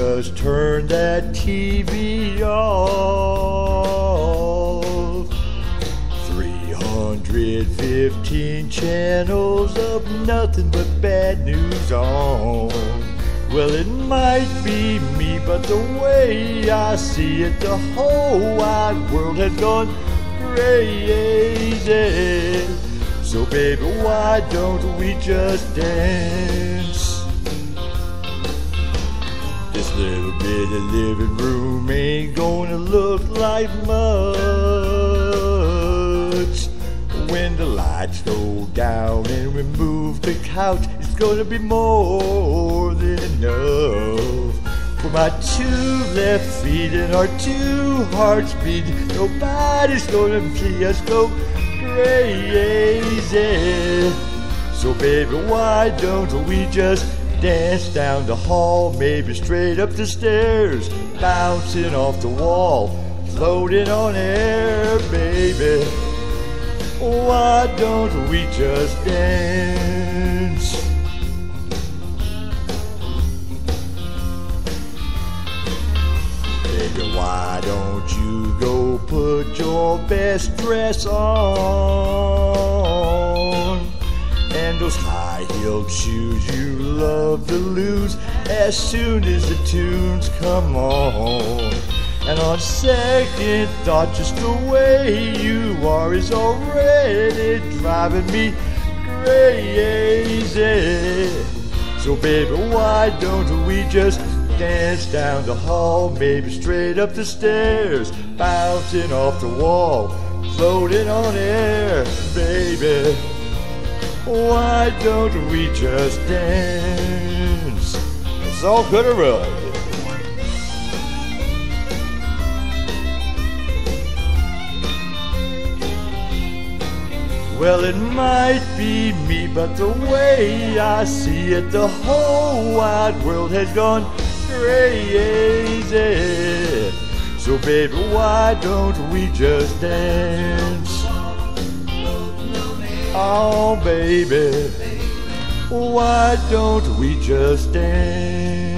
just turn that TV off. 315 channels of nothing but bad news on. Well, it might be me, but the way I see it, the whole wide world has gone crazy. So, baby, why don't we just dance? This little bit of living room ain't gonna look like much. When the lights go down and we move the couch, it's gonna be more than enough. For my two left feet and our two hearts beating, nobody's gonna see us go crazy. So baby, why don't we just dance down the hall, maybe straight up the stairs, bouncing off the wall, floating on air, baby. Why don't we just dance? Baby, why don't you go put your best dress on? And those high heeled shoes you love to lose as soon as the tunes come on. And on second thought, just the way you are is already driving me crazy. So, baby, why don't we just dance down the hall, maybe straight up the stairs, bouncing off the wall, floating on air, baby? Why don't we just dance? It's all good or really. Well, it might be me, but the way I see it, the whole wide world has gone crazy. So, baby, why don't we just dance? Oh, baby, why don't we just dance?